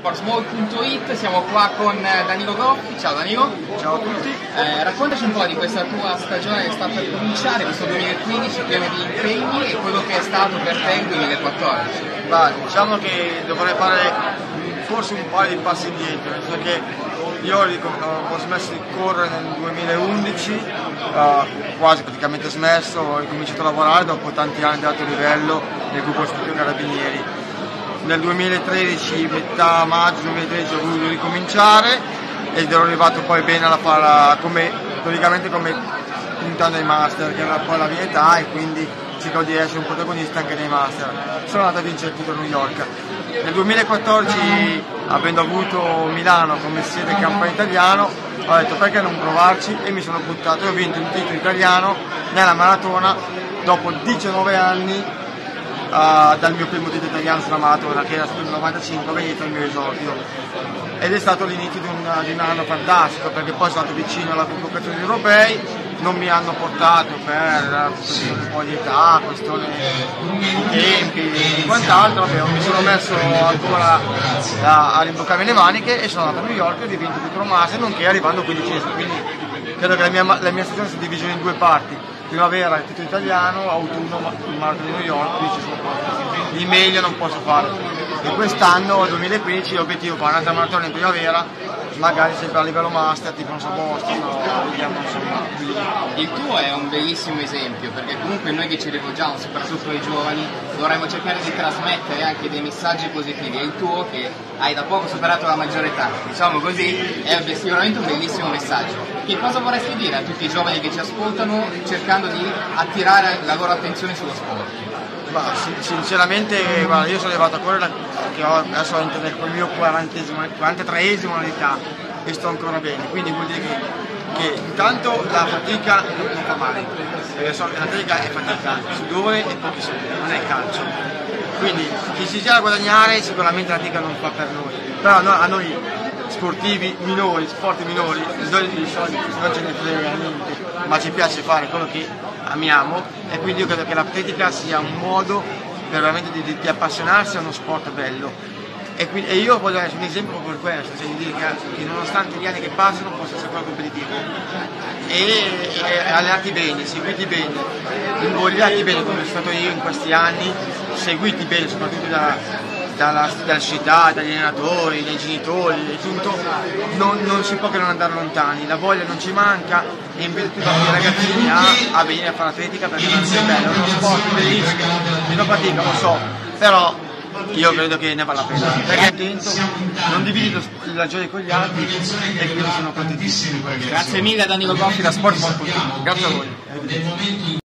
Sportsmall.it, siamo qua con eh, Danilo Goffi, ciao Danilo. Ciao a tutti. Eh, raccontaci un po' di questa tua stagione che sta per cominciare, questo 2015 pieno di impegni e quello che è stato per te il 2014. Bah, diciamo che dovrei fare forse un paio di passi indietro, nel senso che io ho smesso di correre nel 2011, uh, quasi praticamente smesso, ho cominciato a lavorare dopo tanti anni di alto livello nel gruppo studio Carabinieri nel 2013, metà maggio 2013 ho voluto ricominciare ed ero arrivato poi bene alla palla come, praticamente come puntando ai master, che era poi la mia età e quindi cercavo di essere un protagonista anche nei master. Sono andato a vincere il titolo New York. Nel 2014, avendo avuto Milano come sede campione italiano, ho detto perché non provarci e mi sono buttato e ho vinto un titolo italiano nella maratona dopo 19 anni uh, dal mio primo titolo italiano sulla maratona che era stato nel 95 venuto il mio esordio. Ed è stato l'inizio di un, di un, anno fantastico perché poi sono stato vicino alla convocazione degli europei non mi hanno portato per questione un po' di età, questione di tempi e quant'altro, mi sono messo ancora a, a rimboccarmi le maniche e sono andato a New York e ho vinto il titolo master nonché arrivando quindicesimo, quindi credo che la mia, la mia stagione sia divisa in due parti primavera il titolo italiano, autunno il Marathon di New York, qui ci sono posti. Di meglio non posso fare. E quest'anno, nel 2015, l'obiettivo è fare un'altra maratona in primavera, magari sempre a livello master, tipo non so Boston, no, vediamo insomma. Il tuo è un bellissimo esempio, perché comunque noi che ci rivolgiamo, soprattutto ai giovani, dovremmo cercare di trasmettere anche dei messaggi positivi. E il tuo, che hai da poco superato la maggiore età, diciamo così, è sicuramente un bellissimo messaggio. Che cosa vorresti dire a tutti i giovani che ci ascoltano cercando di attirare la loro attenzione sullo sport? Bah, sinceramente guarda, io sono arrivato a correre che ho, adesso nel mio 43esimo anno e sto ancora bene, quindi vuol dire che, che intanto la fatica non fa male, perché so, la fatica è fatica, sudore e pochi soldi, non è calcio. Quindi chi si gira a guadagnare sicuramente la fatica non fa per noi, però no, a noi sportivi minori, sport minori, di soldi non ce ne frega niente, ma ci piace fare quello che amiamo e quindi io credo che l'atletica sia un modo per veramente di, di appassionarsi a uno sport bello. E, quindi, e, io voglio essere un esempio per questo, cioè di dire che, che, nonostante gli anni che passano possa essere ancora competitivo e, e allenarti bene, seguiti bene, invogliati bene come sono stato io in questi anni, seguiti bene soprattutto da, dalla, dalla società, dagli allenatori, dai genitori, tutto, non, non, si può che non andare lontani, la voglia non ci manca e invito tutti i ragazzini a, a, venire a fare atletica perché non è bello, è uno sport bellissimo, meno fatica, lo so, però io credo che ne vale la pena perché attento, non dividi la gioia con gli altri e quindi sono contentissimo. Grazie mille Danilo Goffi da Sport Grazie a voi.